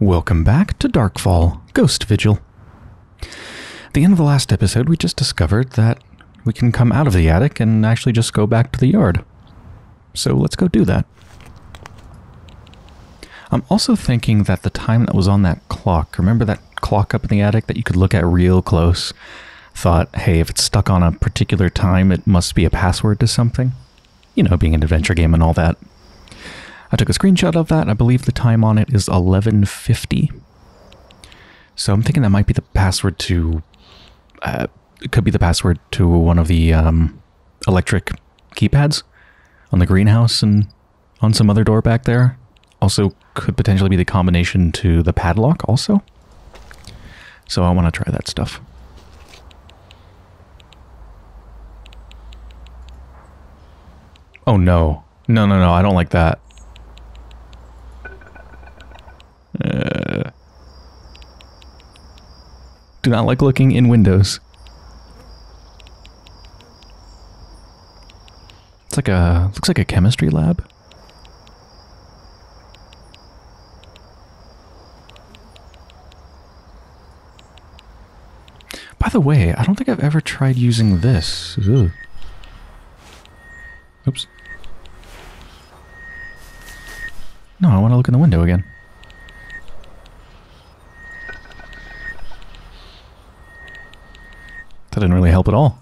Welcome back to Dark Fall Ghost Vigil. At the end of the last episode, we just discovered that we can come out of the attic and actually just go back to the yard. So let's go do that. I'm also thinking that the time that was on that clock, remember that clock up in the attic that you could look at real close? Thought, hey, if it's stuck on a particular time, it must be a password to something. You know, being an adventure game and all that. I took a screenshot of that. I believe the time on it is 1150. So I'm thinking that might be the password to... Uh, it could be the password to one of the um, electric keypads on the greenhouse and on some other door back there. Also could potentially be the combination to the padlock also. So I want to try that stuff. Oh no. No, no, no, I don't like that. Do not like looking in windows. It's like a looks like a chemistry lab. By the way, I don't think I've ever tried using this. Ugh. Oops. No, I want to look in the window again. That didn't really help at all.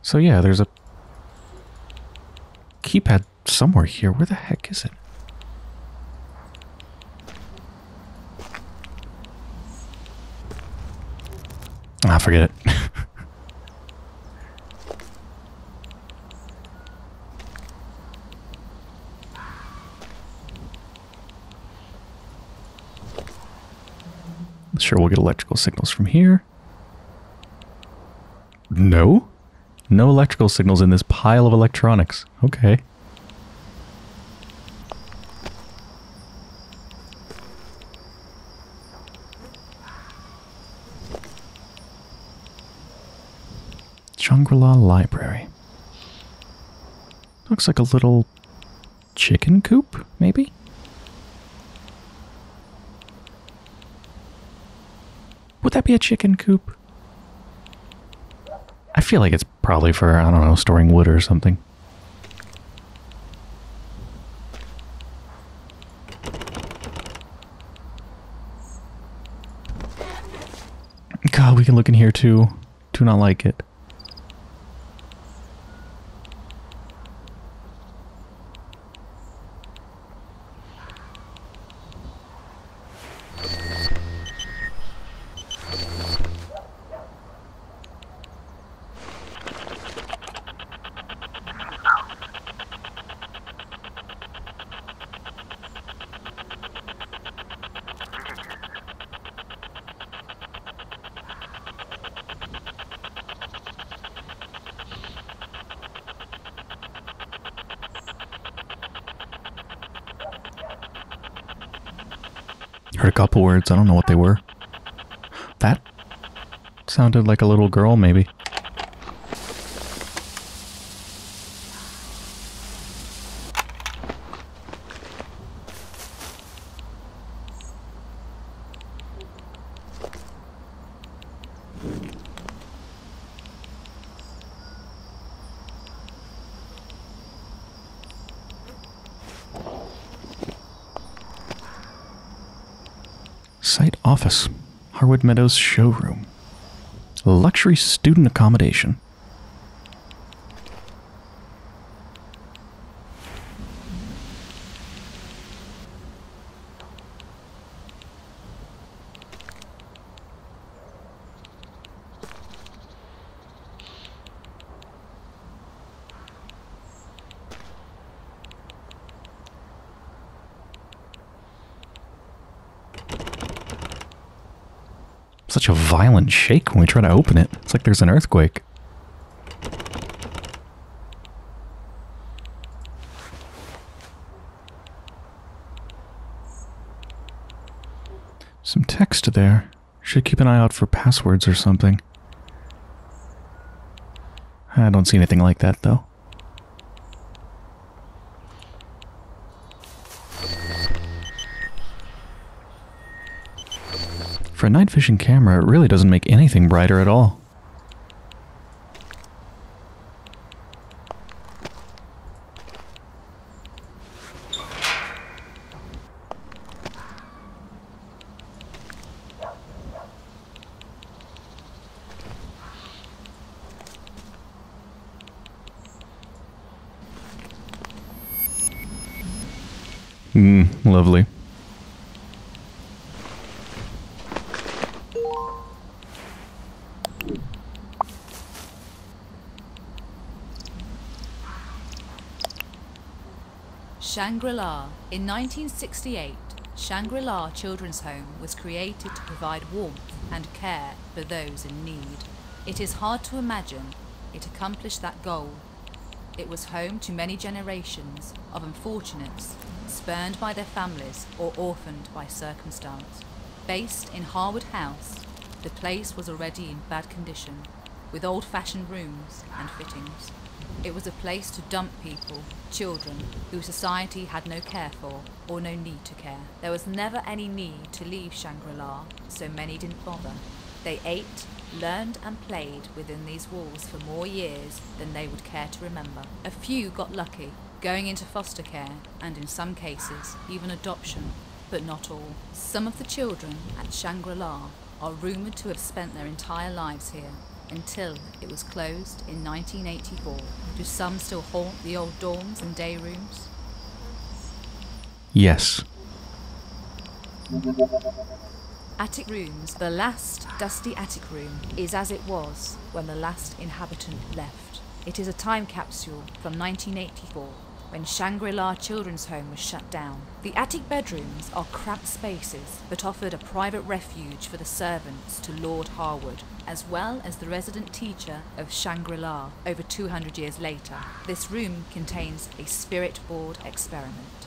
So yeah, there's a keypad somewhere here. Where the heck is it? Ah, forget it. Sure, we'll get electrical signals from here. No? No electrical signals in this pile of electronics. Okay. Shangri-La Library. Looks like a little chicken coop, maybe? That be a chicken coop? I feel like it's probably for, I don't know, storing wood or something. God, we can look in here too. Do not like it. Heard a couple words. I don't know what they were. That sounded like a little girl, maybe. Site office. Harwood Meadows showroom. Luxury student accommodation. Such a violent shake when we try to open it. It's like there's an earthquake. Some text there. Should keep an eye out for passwords or something. I don't see anything like that, though. For a night vision camera, it really doesn't make anything brighter at all. Mm, lovely. Shangri-La. In 1968, Shangri-La Children's Home was created to provide warmth and care for those in need. It is hard to imagine it accomplished that goal. It was home to many generations of unfortunates spurned by their families or orphaned by circumstance. Based in Harwood House, the place was already in bad condition, with old-fashioned rooms and fittings. It was a place to dump people, children, who society had no care for or no need to care. There was never any need to leave Shangri-La, so many didn't bother. They ate, learned and played within these walls for more years than they would care to remember. A few got lucky, going into foster care and in some cases even adoption, but not all. Some of the children at Shangri-La are rumoured to have spent their entire lives here until it was closed in 1984. Do some still haunt the old dorms and day rooms? Yes. Attic rooms. The last dusty attic room is as it was when the last inhabitant left. It is a time capsule from 1984 when Shangri-La Children's Home was shut down. The attic bedrooms are cramped spaces that offered a private refuge for the servants to Lord Harwood, as well as the resident teacher of Shangri-La over 200 years later. This room contains a spirit board experiment.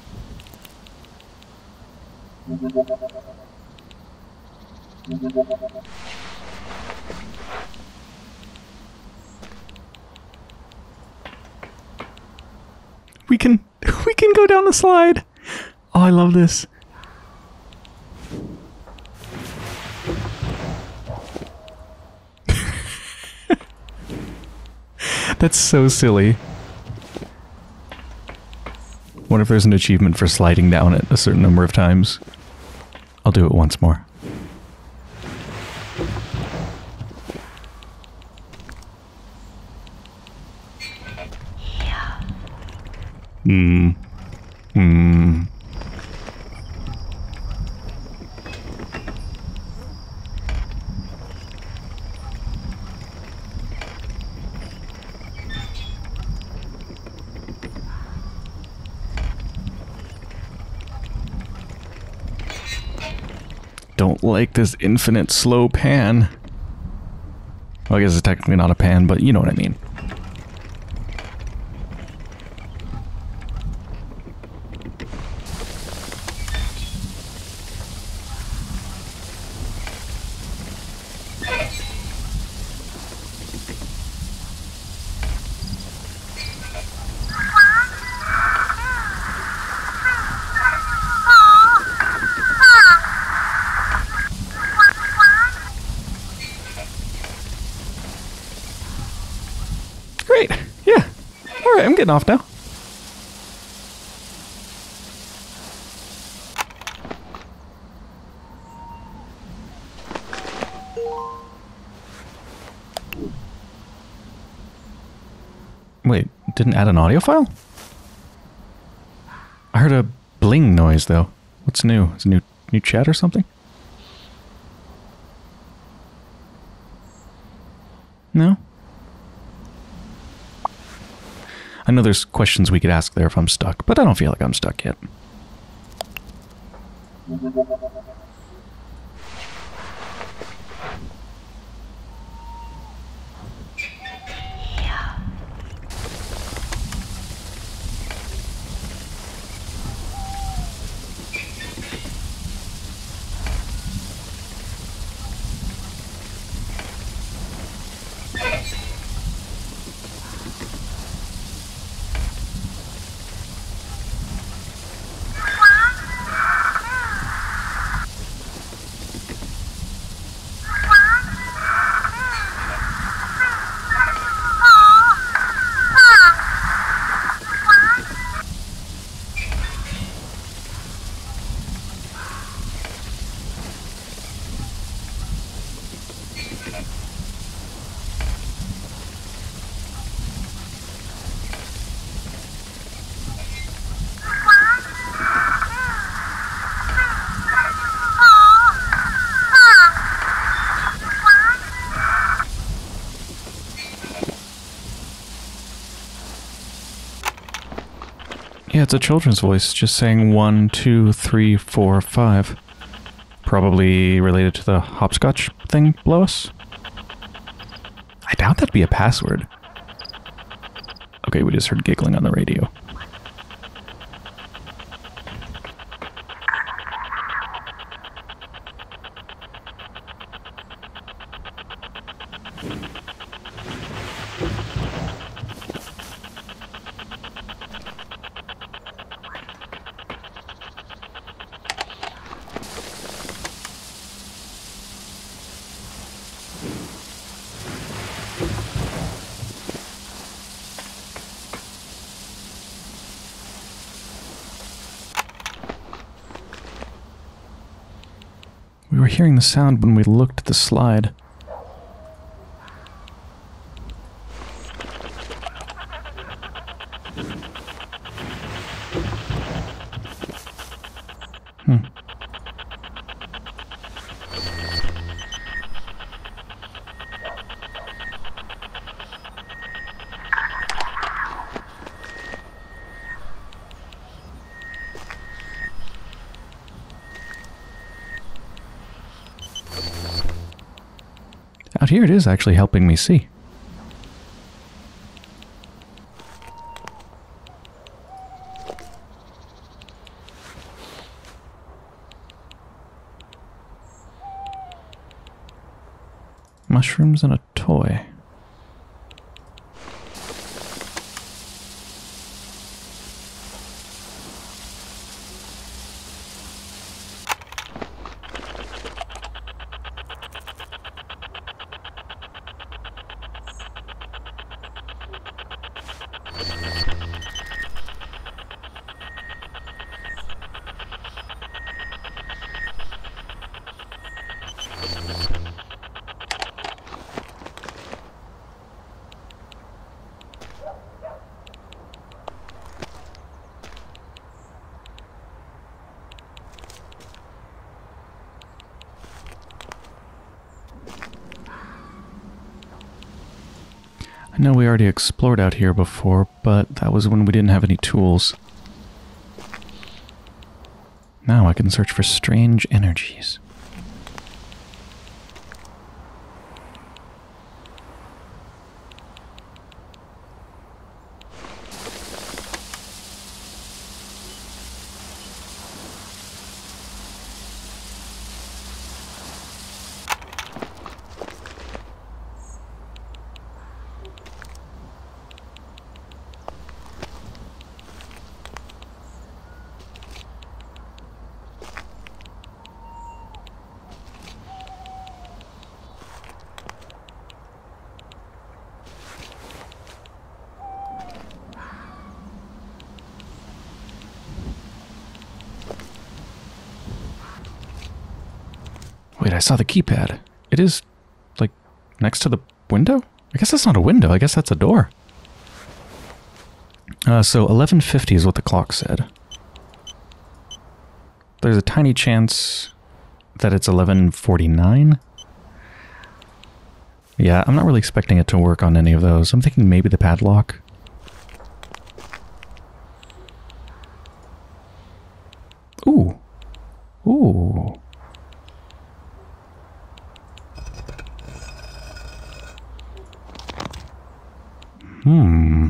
We can we can go down the slide. Oh, I love this. That's so silly. What if there's an achievement for sliding down it a certain number of times? I'll do it once more. Hmm. Hmm. Don't like this infinite slow pan. Well, I guess it's technically not a pan, but you know what I mean. Great. Yeah. Right, off now. Wait, didn't add an audio file? I heard a bling noise though. What's new? Is new new chat or something? No? I know there's questions we could ask there if I'm stuck, but I don't feel like I'm stuck yet. Yeah, it's a children's voice just saying one, two, three, four, five. Probably related to the hopscotch thing below us. I doubt that'd be a password. Okay, we just heard giggling on the radio. Hearing the sound when we looked at the slide. Hmm. Out here it is actually helping me see. Mushrooms and a I know we already explored out here before, but that was when we didn't have any tools. Now I can search for strange energies. Wait, I saw the keypad. It is, like, next to the window? I guess that's not a window. I guess that's a door. Uh, so 1150 is what the clock said. There's a tiny chance that it's 1149. Yeah, I'm not really expecting it to work on any of those. I'm thinking maybe the padlock. Ooh. Ooh. Hmm.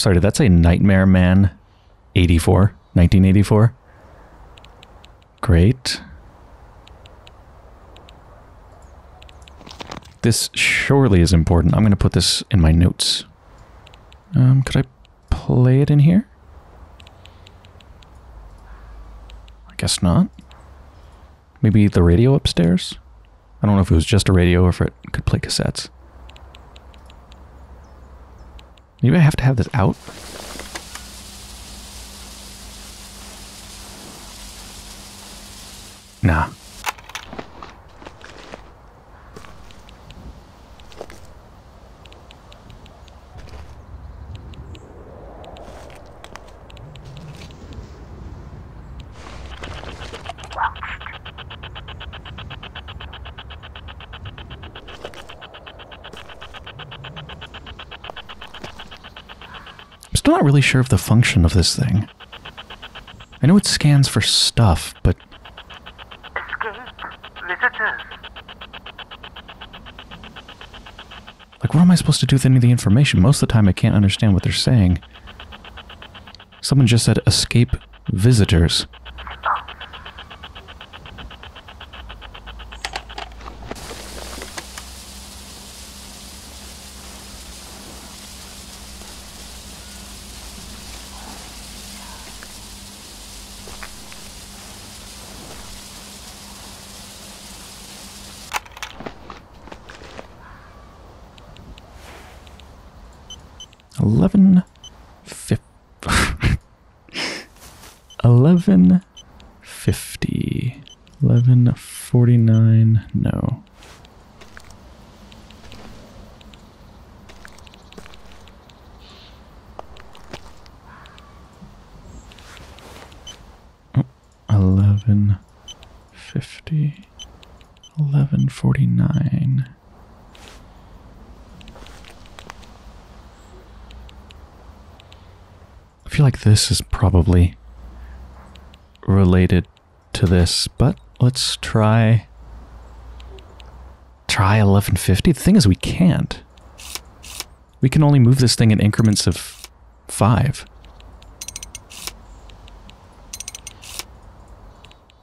Sorry, did that say Nightmare Man 84? 1984? Great. This surely is important. I'm going to put this in my notes. Um, could I play it in here? I guess not. Maybe the radio upstairs? I don't know if it was just a radio or if it could play cassettes. Maybe I have to have this out? Nah. Not really sure of the function of this thing. I know it scans for stuff, but like what am I supposed to do with any of the information? Most of the time I can't understand what they're saying. Someone just said escape visitors. Eleven fif- Eleven fifty. Eleven forty nine. No. Oh, Eleven fifty. Eleven forty nine. I feel like this is probably related to this, but let's try try 1150. The thing is we can't. We can only move this thing in increments of 5.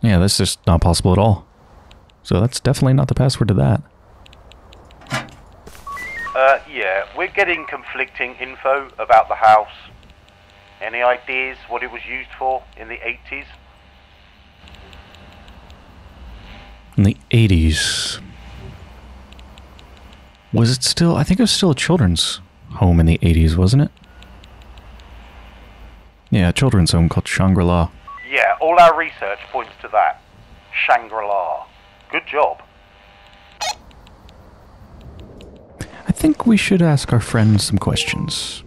Yeah, that's just not possible at all. So that's definitely not the password to that. Uh, yeah, we're getting conflicting info about the house. Any ideas what it was used for in the 80s? in the 80s. Was it still? I think it was still a children's home in the 80s, wasn't it? Yeah, a children's home called Shangri La. Yeah, all our research points to that. Shangri-La. Good job. I think we should ask our friends some questions.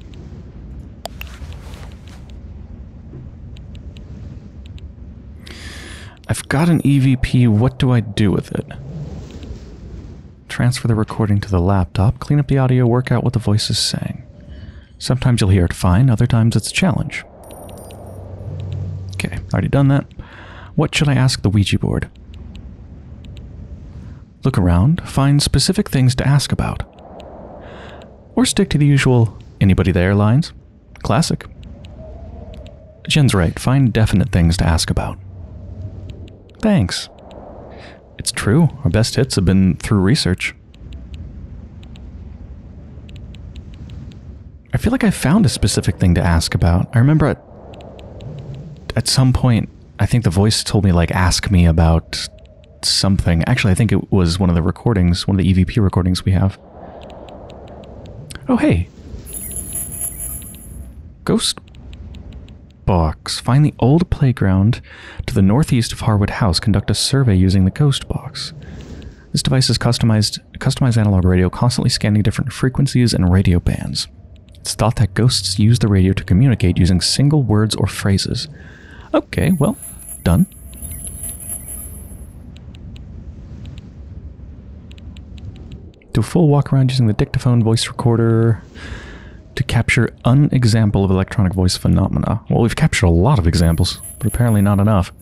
I've got an EVP. What do I do with it? Transfer the recording to the laptop, clean up the audio, work out what the voice is saying. Sometimes you'll hear it fine, other times it's a challenge. Okay, already done that. What should I ask the Ouija board? Look around, find specific things to ask about. Or stick to the usual anybody there lines. Classic. Jen's right, find definite things to ask about. Thanks. It's true, our best hits have been through research. I feel like I found a specific thing to ask about. I remember at, at some point, I think the voice told me, like, ask me about something. Actually, I think it was one of the recordings, one of the EVP recordings we have. Oh, hey. Ghost box. Find the old playground to the northeast of Harwood House. Conduct a survey using the ghost box. This device is customized, customized analog radio, constantly scanning different frequencies and radio bands. It's thought that ghosts use the radio to communicate using single words or phrases. Okay, well, done. Do a full walk around using the dictaphone voice recorder to capture an example of electronic voice phenomena. Well, we've captured a lot of examples, but apparently not enough.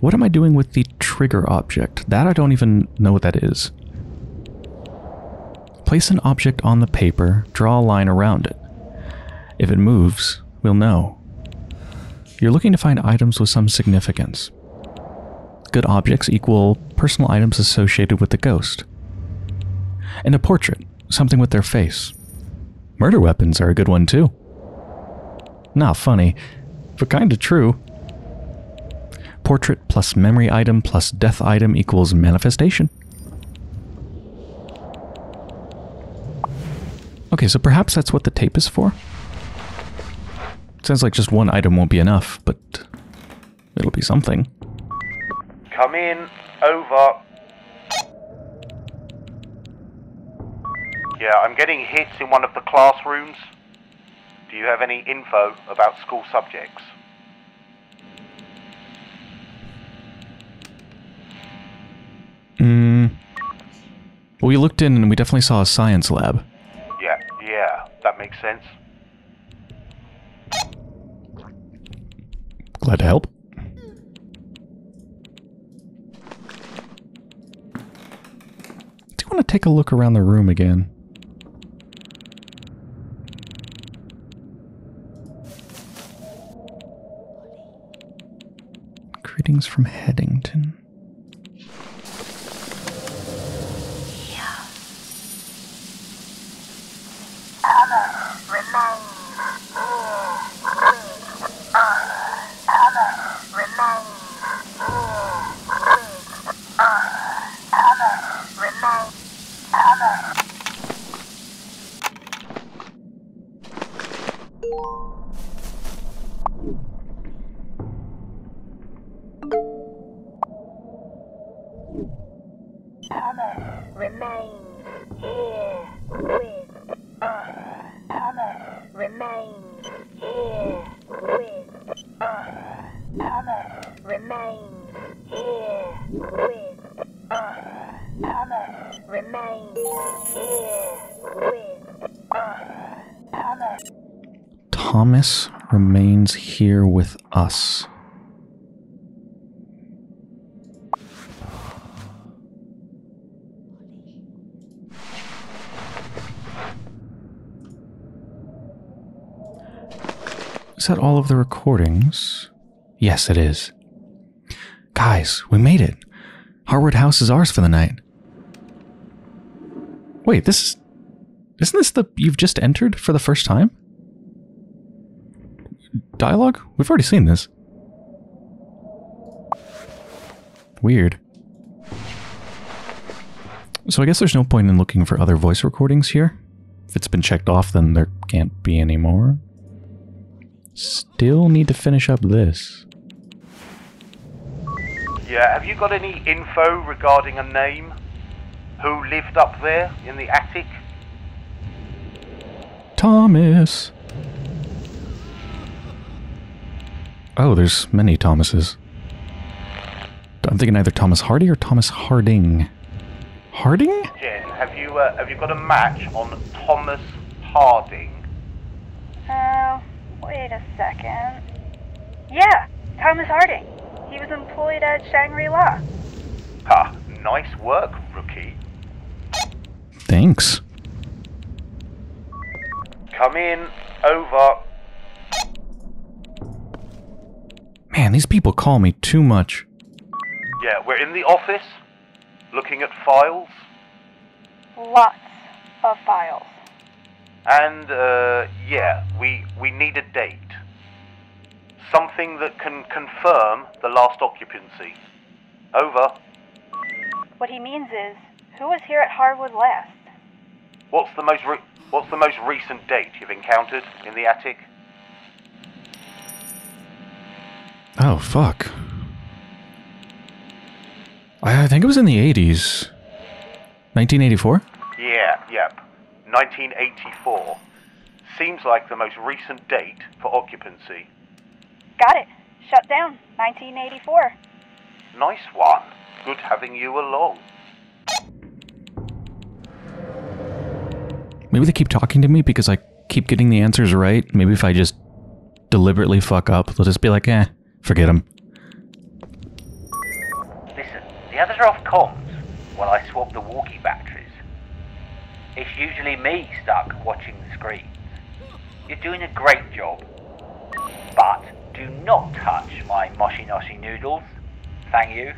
What am I doing with the trigger object? That I don't even know what that is. Place an object on the paper, draw a line around it. If it moves, we'll know. You're looking to find items with some significance. Good objects equal personal items associated with the ghost. And a portrait, something with their face. Murder weapons are a good one too. Not funny, but kinda true. Portrait plus memory item plus death item equals manifestation. Okay, so perhaps that's what the tape is for? Sounds like just one item won't be enough, but it'll be something. Come in. Over. Yeah, I'm getting hits in one of the classrooms. Do you have any info about school subjects? Well, we looked in and we definitely saw a science lab. Yeah, yeah, that makes sense. Glad to help. Do you want to take a look around the room again? Greetings from Headington. Remains here with us. Thomas remains here with us. Thomas remains here with us. Thomas remains here with us. Thomas remains here with us. Is that all of the recordings? Yes, it is. Guys, we made it. Harwood House is ours for the night. Wait, this is. Isn't this the you've just entered for the first time? Dialogue? We've already seen this. Weird. So I guess there's no point in looking for other voice recordings here. If it's been checked off, then there can't be any more. Still need to finish up this. Yeah, have you got any info regarding a name? Who lived up there in the attic? Thomas! Oh, there's many Thomases. I'm thinking either Thomas Hardy or Thomas Harding. Harding? Jen, have you uh, have you got a match on Thomas Harding? Uh, wait a second. Yeah, Thomas Harding. He was employed at Shangri-La. Ha, nice work, rookie. Thanks. Come in, over. Man, these people call me too much. Yeah, we're in the office, looking at files, Lots of files. And uh, yeah, we we need a date. Something that can confirm the last occupancy. Over. What he means is, who was here at Harwood last? What's the most re- What's the most recent date you've encountered in the attic? Oh, fuck. I, I think it was in the 80s. 1984? Yeah, yep. 1984. Seems like the most recent date for occupancy. Got it. Shut down. 1984. Nice one. Good having you along. Maybe they keep talking to me because I keep getting the answers right. Maybe if I just deliberately fuck up, they'll just be like, eh, forget them. Listen, the others are off comms while I swap the walkie batteries. It's usually me stuck watching the screens. You're doing a great job. But do not touch my moshi noshi noodles. Thank you.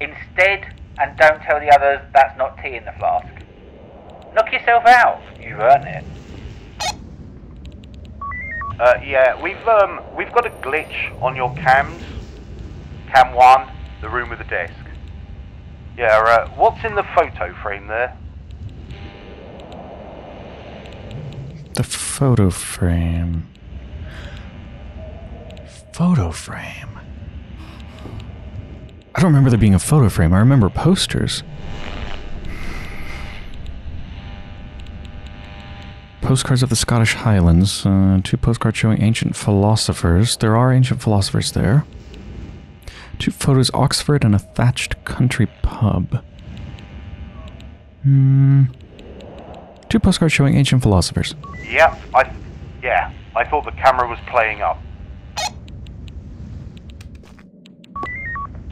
Instead, and don't tell the others that's not tea in the flask. Knock yourself out. You've earned it. Uh, yeah, we've um, we've got a glitch on your cams. Cam one, the room with the desk. Yeah, uh, what's in the photo frame there? The photo frame. Photo frame. I don't remember there being a photo frame. I remember posters. Postcards of the Scottish Highlands. Uh, two postcards showing ancient philosophers. There are ancient philosophers there. Two photos Oxford and a thatched country pub. Hmm. Two postcards showing ancient philosophers. Yep, I. Yeah, I thought the camera was playing up.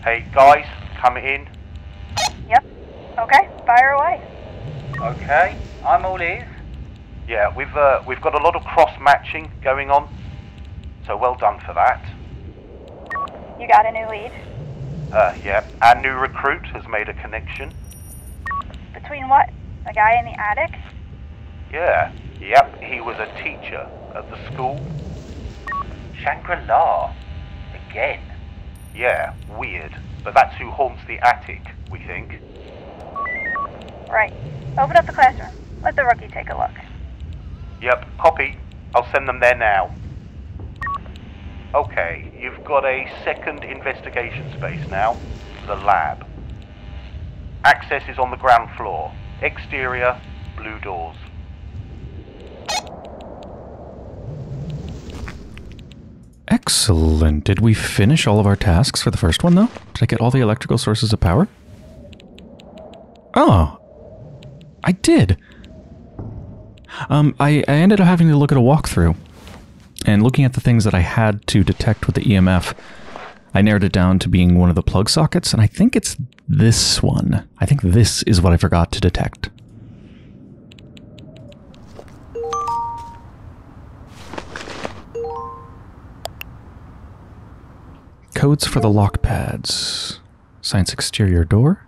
Hey, guys, come in. Yep. Okay, fire away. Okay, I'm all ears. Yeah, we've uh, we've got a lot of cross matching going on, so well done for that. You got a new lead? Uh, yeah, our new recruit has made a connection. Between what? The guy in the attic? Yeah, yep, he was a teacher at the school. Shangri-La. Again. Yeah, weird, but that's who haunts the attic, we think. Right. Open up the classroom. Let the rookie take a look. Yep, copy. I'll send them there now. Okay, you've got a second investigation space now. The lab. Access is on the ground floor. Exterior, blue doors. Excellent. Did we finish all of our tasks for the first one, though? Did I get all the electrical sources of power? Oh. I did. Um, I, I ended up having to look at a walkthrough. And looking at the things that I had to detect with the EMF, I narrowed it down to being one of the plug sockets, and I think it's this one. I think this is what I forgot to detect. Codes for the lock pads. Science exterior door.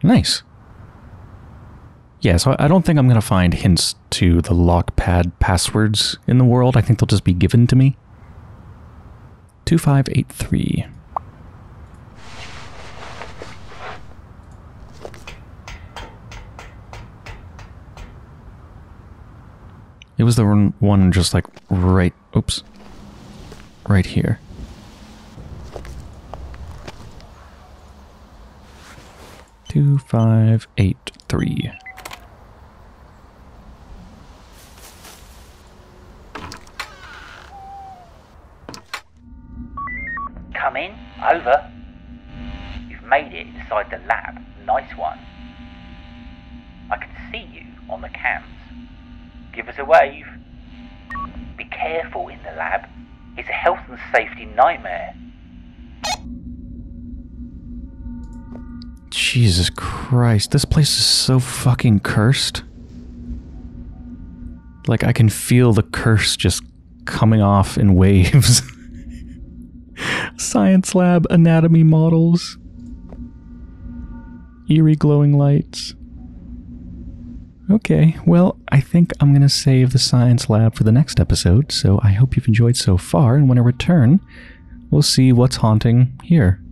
Nice. Yeah, so I don't think I'm going to find hints to the lock pad passwords in the world. I think they'll just be given to me. 2583. It was the one- one just like right, oops, right here. Two, five, eight, three. Come in. Over. You've made it inside the lab. Nice one. I can see you on the cams. Give us a wave. Be careful in the lab. It's a health and safety nightmare. Jesus Christ, this place is so fucking cursed. Like, I can feel the curse just coming off in waves. Science lab anatomy models. Eerie glowing lights. Okay, well, I think I'm going to save the science lab for the next episode, so I hope you've enjoyed so far, and when I return, we'll see what's haunting here.